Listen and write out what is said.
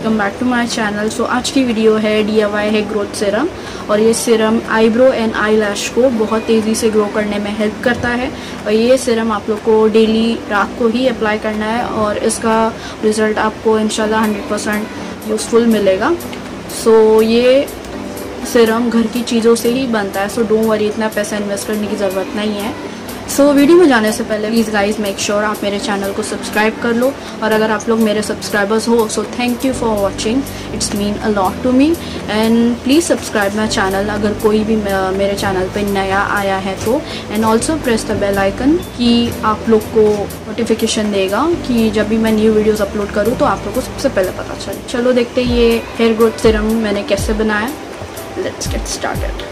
Welcome back to my channel so आज की video है डी है ग्रोथ सिरम और ये serum eyebrow and eyelash को बहुत तेज़ी से ग्रो करने में हेल्प करता है और ये सिरम आप लोग को डेली रात को ही अप्लाई करना है और इसका रिज़ल्ट आपको इंशाल्लाह 100 परसेंट यूज़फुल मिलेगा। सो so, ये सिरम घर की चीज़ों से ही बनता है। सो डोंट वरी इतना पैसा इन्वेस्ट करने की ज़रूरत नहीं है। सो so, वीडियो में जाने से पहले प्लीज़ गाइज़ मेक श्योर आप मेरे चैनल को सब्सक्राइब कर लो और अगर आप लोग मेरे सब्सक्राइबर्स हो so thank you for watching it's mean a lot to me and please subscribe my channel अगर कोई भी मेरे चैनल पे नया आया है तो. And also press the bell icon कि आप लोग को नोटिफिकेशन देगा कि जब भी मैं न्यू वीडियोज़ अपलोड करूँ तो आप लोग को सबसे पहले पता चले. चलो देखते ये हेयर ग्रोथ सिरम मैंने कैसे बनाया. Let's get started